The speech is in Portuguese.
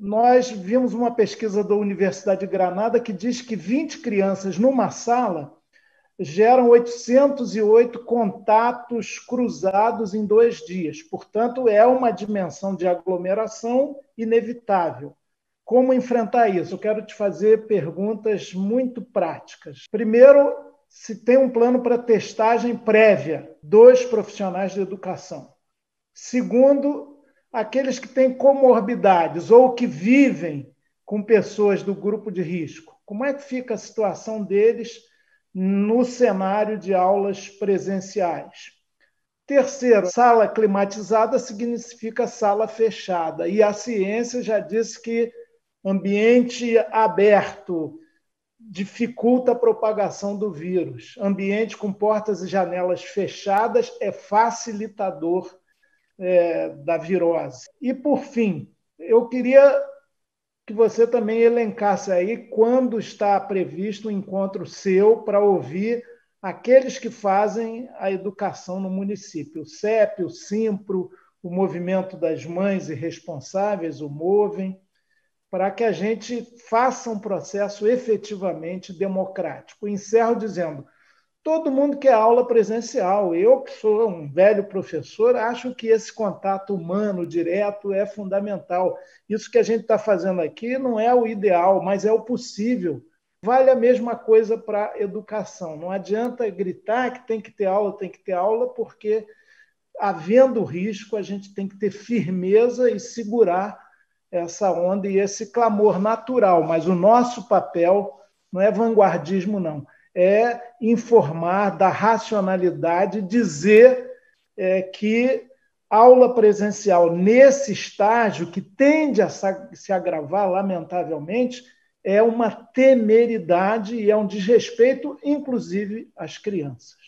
nós vimos uma pesquisa da Universidade de Granada que diz que 20 crianças numa sala geram 808 contatos cruzados em dois dias. Portanto, é uma dimensão de aglomeração inevitável. Como enfrentar isso? Eu quero te fazer perguntas muito práticas. Primeiro, se tem um plano para testagem prévia dos profissionais de educação. Segundo, aqueles que têm comorbidades ou que vivem com pessoas do grupo de risco. Como é que fica a situação deles no cenário de aulas presenciais? Terceiro, sala climatizada significa sala fechada. E a ciência já disse que ambiente aberto dificulta a propagação do vírus. Ambiente com portas e janelas fechadas é facilitador é, da virose. E, por fim, eu queria que você também elencasse aí quando está previsto um encontro seu para ouvir aqueles que fazem a educação no município, o CEP, o SIMPRO, o Movimento das Mães Irresponsáveis, o MOVEM, para que a gente faça um processo efetivamente democrático. Encerro dizendo: todo mundo quer aula presencial. Eu, que sou um velho professor, acho que esse contato humano direto é fundamental. Isso que a gente está fazendo aqui não é o ideal, mas é o possível. Vale a mesma coisa para a educação. Não adianta gritar que tem que ter aula, tem que ter aula, porque, havendo risco, a gente tem que ter firmeza e segurar essa onda e esse clamor natural. Mas o nosso papel não é vanguardismo, não é informar da racionalidade, dizer é, que aula presencial nesse estágio, que tende a se agravar, lamentavelmente, é uma temeridade e é um desrespeito, inclusive, às crianças.